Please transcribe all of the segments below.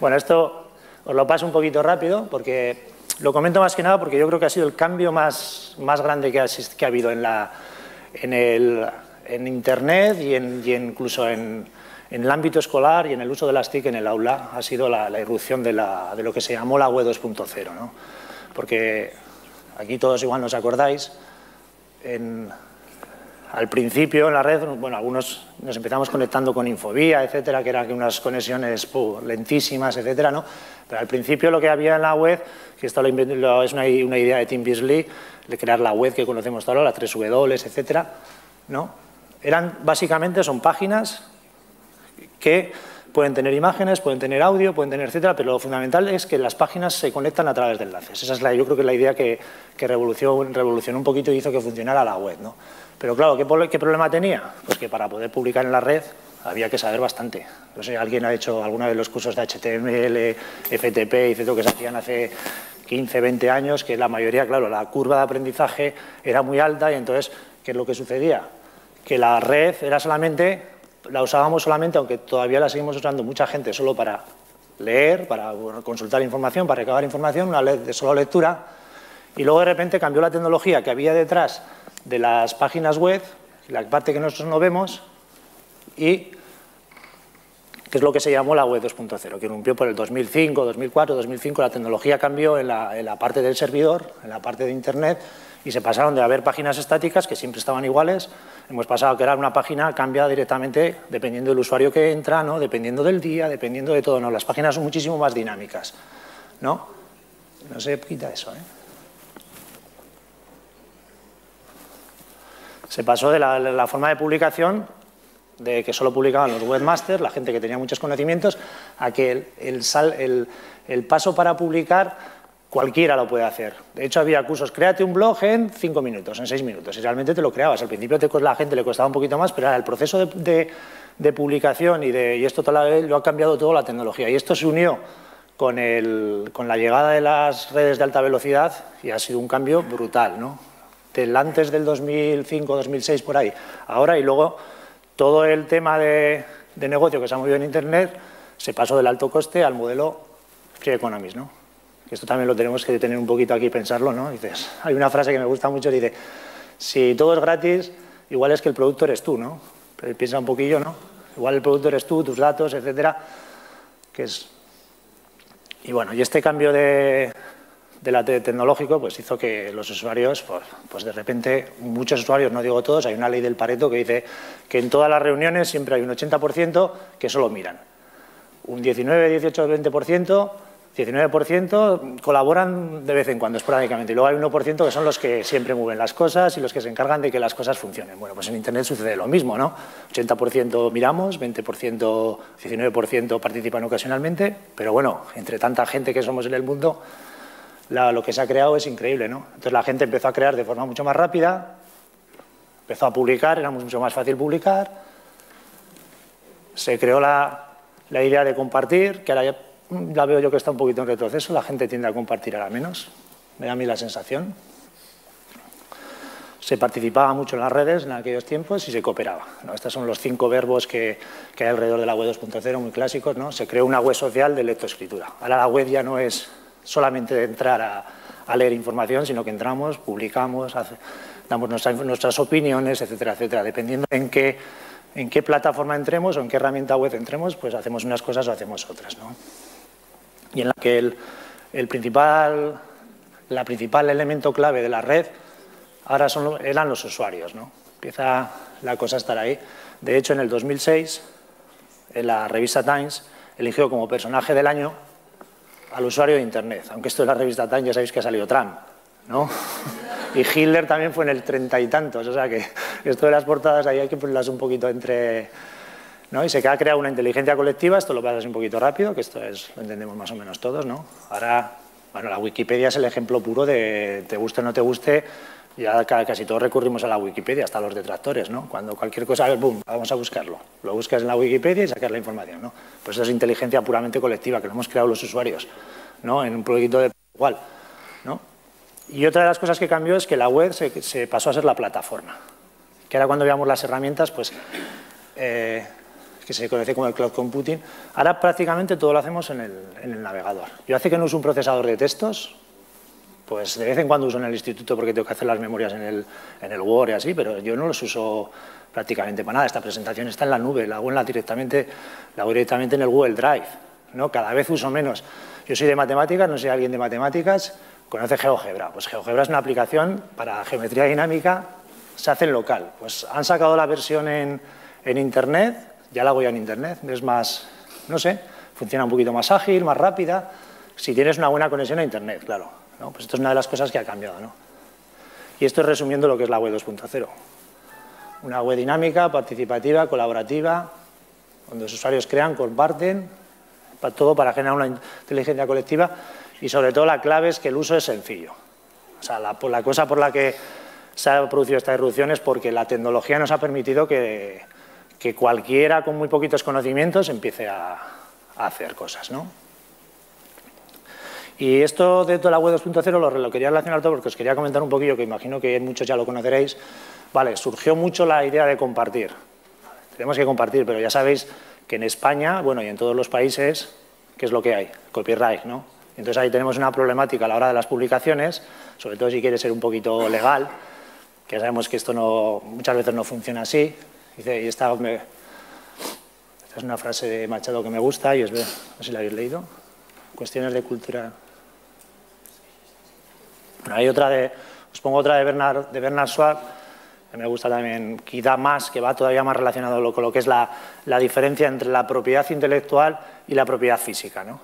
Bueno, esto os lo paso un poquito rápido porque lo comento más que nada porque yo creo que ha sido el cambio más, más grande que ha, que ha habido en, la, en, el, en Internet y, en, y incluso en, en, el ámbito escolar y en el uso de las TIC en el aula. Ha sido la, la irrupción de, la, de, lo que se llamó la web 2.0. ¿no? Porque aquí todos igual nos acordáis, en, al principio en la red, bueno, algunos nos empezamos conectando con Infobía, etcétera, que eran unas conexiones puh, lentísimas, etcétera, ¿no? Pero al principio lo que había en la web, que esto es una, una, idea de Tim Beasley, de crear la web que conocemos ahora, la 3W, etcétera, ¿no? Eran, básicamente, son páginas que pueden tener imágenes, pueden tener audio, pueden tener etcétera, pero lo fundamental es que las páginas se conectan a través de enlaces. Esa es la, yo creo que es la idea que, que revolucionó, revolucionó un poquito y hizo que funcionara la web, ¿no? Pero claro, ¿qué, ¿qué, problema tenía? Pues que para poder publicar en la red había que saber bastante. No sé, alguien ha hecho alguno de los cursos de HTML, FTP, etcétera, que se hacían hace 15, 20 años, que la mayoría, claro, la curva de aprendizaje era muy alta y entonces, ¿qué es lo que sucedía? Que la red era solamente, la usábamos solamente, aunque todavía la seguimos usando mucha gente solo para leer, para consultar información, para recabar información, una red de solo lectura, y luego de repente cambió la tecnología que había detrás de las páginas web, la parte que nosotros no vemos, y que es lo que se llamó la web 2.0, que irrumpió por el 2005, 2004, 2005, la tecnología cambió en la, en la, parte del servidor, en la parte de Internet, y se pasaron de haber páginas estáticas, que siempre estaban iguales, hemos pasado a era una página cambia directamente dependiendo del usuario que entra, ¿no? dependiendo del día, dependiendo de todo. ¿no? Las páginas son muchísimo más dinámicas. ¿no? No se quita eso, ¿eh? se pasó de la, la, forma de publicación, de que solo publicaban los webmasters, la gente que tenía muchos conocimientos, a que el, el, el, el paso para publicar cualquiera lo puede hacer. De hecho, había cursos, créate un blog en cinco minutos, en seis minutos, y realmente te lo creabas. Al principio la gente le costaba un poquito más, pero el proceso de, publicación y, de, y esto lo ha cambiado todo la tecnología. Y esto se unió con la llegada de las redes de alta velocidad y ha sido un cambio brutal, ¿no? del antes del 2005, 2006, por ahí, ahora y luego todo el tema de, de, negocio que se ha movido en Internet se pasó del alto coste al modelo free economies, ¿no? Que esto también lo tenemos que tener un poquito aquí y pensarlo, ¿no? Dices, hay una frase que me gusta mucho, dice, si todo es gratis, igual es que el producto eres tú, ¿no? Pero piensa un poquillo, ¿no? Igual el producto eres tú, tus datos, etcétera, que es... Y bueno, y este cambio de, de la tecnológico pues hizo que los usuarios, pues, pues, de repente, muchos usuarios, no digo todos, hay una ley del Pareto que dice que en todas las reuniones siempre hay un 80% que solo miran. Un 19, 18, 20%, 19% colaboran de vez en cuando, esporádicamente. Y luego hay un 1% que son los que siempre mueven las cosas y los que se encargan de que las cosas funcionen. Bueno, pues en Internet sucede lo mismo, ¿no? 80% miramos, 20%, 19% participan ocasionalmente, pero bueno, entre tanta gente que somos en el mundo, lo que se ha creado es increíble, ¿no? Entonces la gente empezó a crear de forma mucho más rápida, empezó a publicar, era mucho más fácil publicar, se creó la, la idea de compartir, que ahora ya la veo yo que está un poquito en retroceso, la gente tiende a compartir ahora menos, me da a mí la sensación. Se participaba mucho en las redes en aquellos tiempos y se cooperaba. ¿no? Estos son los cinco verbos que, que hay alrededor de la web 2.0, muy clásicos. ¿no? Se creó una web social de lectoescritura. Ahora la web ya no es solamente entrar a, leer información, sino que entramos, publicamos, damos nuestra, nuestras opiniones, etcétera, etcétera. Dependiendo en qué, en qué plataforma entremos o en qué herramienta web entremos, pues hacemos unas cosas o hacemos otras. ¿no? Y en la que el, el principal, la principal elemento clave de la red ahora son, eran los usuarios. ¿no? Empieza la cosa a estar ahí. De hecho, en el 2006, en la revista Times eligió como personaje del año al usuario de Internet. Aunque esto es la revista Time, ya sabéis que ha salido Trump, ¿no? Y Hitler también fue en el treinta y tantos, o sea que esto de las portadas ahí hay que ponerlas un poquito entre... ¿no? Y se queda creada una inteligencia colectiva, esto lo pasas un poquito rápido, que esto es, lo entendemos más o menos todos, ¿no? Ahora, bueno, la Wikipedia es el ejemplo puro de te guste o no te guste, ya casi todos recurrimos a la Wikipedia, hasta los detractores, ¿no? Cuando cualquier cosa, boom, vamos a buscarlo. Lo buscas en la Wikipedia y sacas la información, ¿no? Pues eso es inteligencia puramente colectiva, que lo hemos creado los usuarios, ¿no? En un proyecto de igual, ¿no? Y otra de las cosas que cambió es que la web se, pasó a ser la plataforma. Que ahora cuando veamos las herramientas, pues, eh, que se conoce como el cloud computing. Ahora prácticamente todo lo hacemos en el, navegador. Yo hace que no uso un procesador de textos, pues de vez en cuando uso en el instituto porque tengo que hacer las memorias en el, en el Word y así, pero yo no los uso prácticamente para nada. Esta presentación está en la nube, la hago, directamente, la hago directamente en el Google Drive. ¿no? Cada vez uso menos. Yo soy de matemáticas, no soy alguien de matemáticas, conoce GeoGebra. Pues GeoGebra es una aplicación para geometría dinámica, se hace en local. Pues han sacado la versión en, en Internet, ya la hago ya en Internet, es más, no sé, funciona un poquito más ágil, más rápida, si tienes una buena conexión a Internet, claro. ¿no? Pues esto es una de las cosas que ha cambiado. ¿no? Y esto es resumiendo lo que es la web 2.0. Una web dinámica, participativa, colaborativa, donde los usuarios crean, comparten, para todo para generar una inteligencia colectiva y sobre todo la clave es que el uso es sencillo. O sea, la, la cosa por la que se ha producido esta irrupción es porque la tecnología nos ha permitido que, que cualquiera con muy poquitos conocimientos empiece a, hacer cosas, ¿no? Y esto de toda la web 2.0 lo, lo, quería relacionar todo porque os quería comentar un poquillo, que imagino que muchos ya lo conoceréis. Vale, surgió mucho la idea de compartir. Tenemos que compartir, pero ya sabéis que en España, bueno, y en todos los países, ¿qué es lo que hay? Copyright, ¿no? Entonces ahí tenemos una problemática a la hora de las publicaciones, sobre todo si quiere ser un poquito legal, que sabemos que esto muchas veces no funciona así. Dice, y esta, es una frase de Machado que me gusta y es, no sé si la habéis leído, cuestiones de cultura. Bueno, hay otra de, os pongo otra de Bernard, de Bernard que me gusta también, quizá más, que va todavía más relacionado con lo que es la, diferencia entre la propiedad intelectual y la propiedad física, ¿no?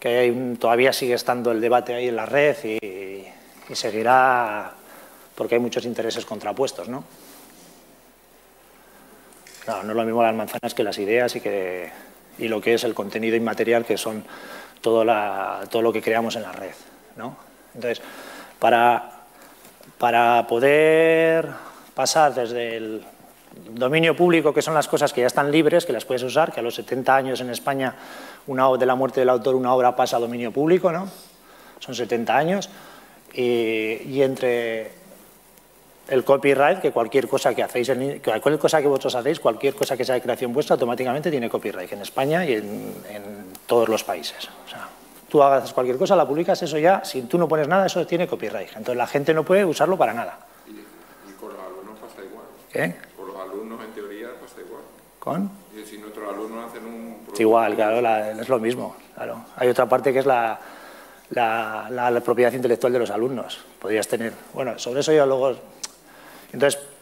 que todavía sigue estando el debate ahí en la red y, seguirá porque hay muchos intereses contrapuestos. ¿no? No es lo mismo las manzanas que las ideas y, que, y lo que es el contenido inmaterial, que son todo, todo lo que creamos en la red. ¿no? Entonces, para, para poder pasar desde el dominio público, que son las cosas que ya están libres, que las puedes usar, que a los 70 años en España, una, de la muerte del autor, una obra pasa a dominio público, ¿no? Son 70 años. Y, entre el copyright, que cualquier cosa que hacéis, cualquier cosa que vosotros hacéis, cualquier cosa que sea de creación vuestra, automáticamente tiene copyright en España y en, todos los países. O sea, tú hagas cualquier cosa, la publicas, eso ya, si tú no pones nada, eso tiene copyright. Entonces la gente no puede usarlo para nada. ¿Qué? Por los alumnos, en teoría, pasa igual. ¿Con? Y si nuestros alumnos hacen un... igual, claro, es lo mismo. Claro. Hay otra parte que es la, la, propiedad intelectual de los alumnos. Podrías tener... Bueno, sobre eso ya luego...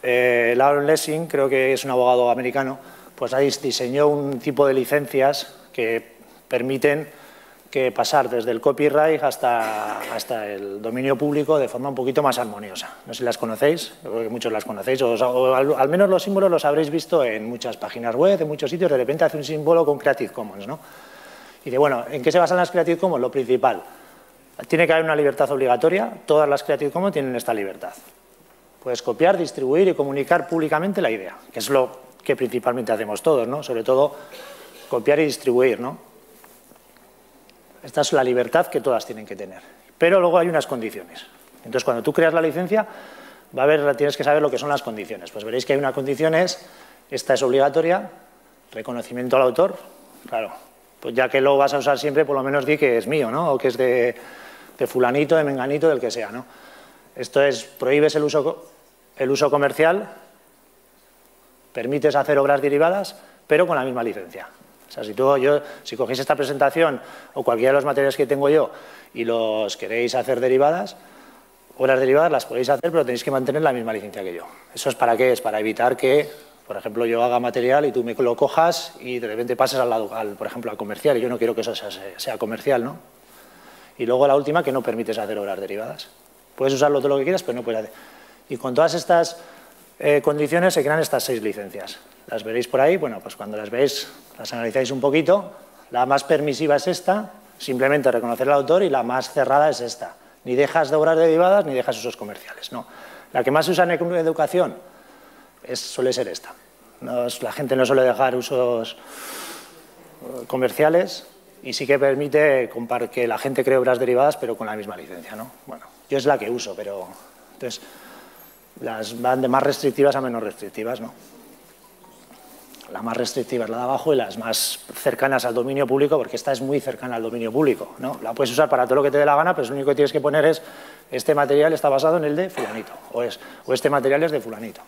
Eh, Lauren Lessing, creo que es un abogado americano, pues ahí diseñó un tipo de licencias que permiten que pasar desde el copyright hasta, hasta el dominio público de forma un poquito más armoniosa. No sé si las conocéis, creo que muchos las conocéis, o, al, menos los símbolos los habréis visto en muchas páginas web, en muchos sitios, de repente hace un símbolo con Creative Commons. ¿no? Y de, bueno, ¿en qué se basan las Creative Commons? Lo principal, tiene que haber una libertad obligatoria, todas las Creative Commons tienen esta libertad. Puedes copiar, distribuir y comunicar públicamente la idea, que es lo que principalmente hacemos todos, ¿no? sobre todo copiar y distribuir, ¿no? Esta es la libertad que todas tienen que tener. Pero luego hay unas condiciones. Entonces, cuando tú creas la licencia, va a haber, tienes que saber lo que son las condiciones. Pues veréis que hay una condición, es, esta es obligatoria, reconocimiento al autor, claro, pues ya que lo vas a usar siempre, por lo menos di que es mío, ¿no? O que es de, fulanito, de menganito, del que sea, ¿no? Esto es, prohíbes el uso, el uso comercial, permites hacer obras derivadas, pero con la misma licencia. O sea, si, yo, cogéis esta presentación o cualquiera de los materiales que tengo yo y los queréis hacer derivadas, obras derivadas las podéis hacer, pero tenéis que mantener la misma licencia que yo. ¿Eso es para qué? Es para evitar que, por ejemplo, yo haga material y tú me lo cojas y de repente pases al al, por ejemplo, al comercial, y yo no quiero que eso sea, comercial, ¿no? Y luego la última, que no permites hacer obras derivadas. Puedes usarlo todo lo que quieras, pero no puedes hacer. Y con todas estas eh, condiciones se crean estas seis licencias. Las veréis por ahí, bueno, pues cuando las veis, las analizáis un poquito. La más permisiva es esta, simplemente reconocer al autor, y la más cerrada es esta. Ni dejas de obras derivadas ni dejas usos comerciales, no. La que más se usa en educación es, suele ser esta. la gente no suele dejar usos eh, comerciales y sí que permite que la gente cree obras derivadas pero con la misma licencia. ¿no? Bueno, yo es la que uso, pero entonces las van de más restrictivas a menos restrictivas. ¿no? la más restrictiva es la de abajo y las más cercanas al dominio público, porque esta es muy cercana al dominio público. ¿no? La puedes usar para todo lo que te dé la gana, pero lo único que tienes que poner es este material está basado en el de fulanito, o, es, o este material es de fulanito.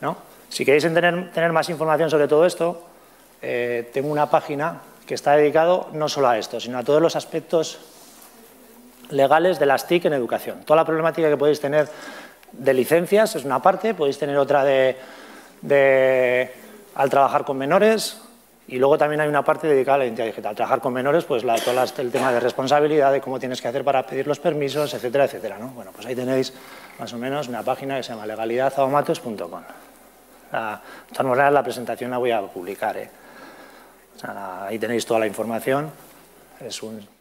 ¿no? Si queréis tener, tener más información sobre todo esto, eh, tengo una página que está dedicado no solo a esto, sino a todos los aspectos legales de las TIC en educación. Toda la problemática que podéis tener de licencias es una parte, podéis tener otra de, al trabajar con menores y luego también hay una parte dedicada a la identidad digital. Al trabajar con menores, pues la, todo el tema de responsabilidad, de cómo tienes que hacer para pedir los permisos, etcétera, etcétera. ¿no? Bueno, pues ahí tenéis más o menos una página que se llama legalidadabomatos.com. De todas maneras, la presentación la voy a publicar. ¿eh? ahí tenéis toda la información. Es un